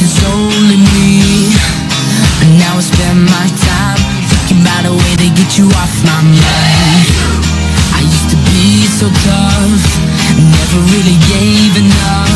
It's only me. And now I spend my time Thinking about a way to get you off my mind. I used to be so tough Never really gave enough.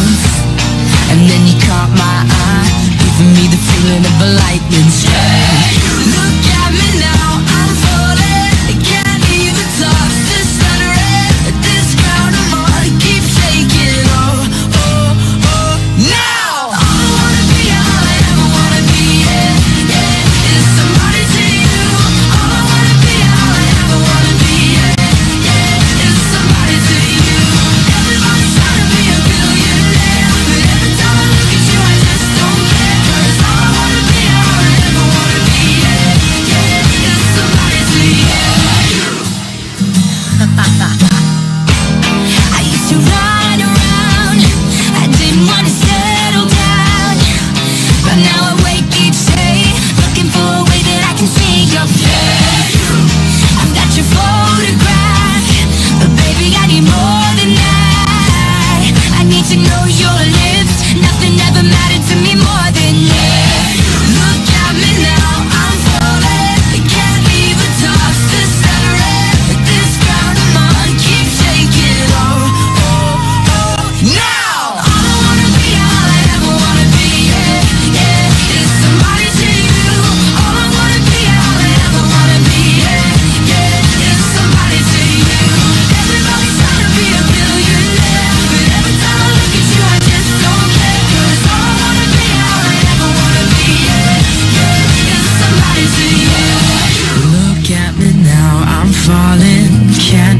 falling can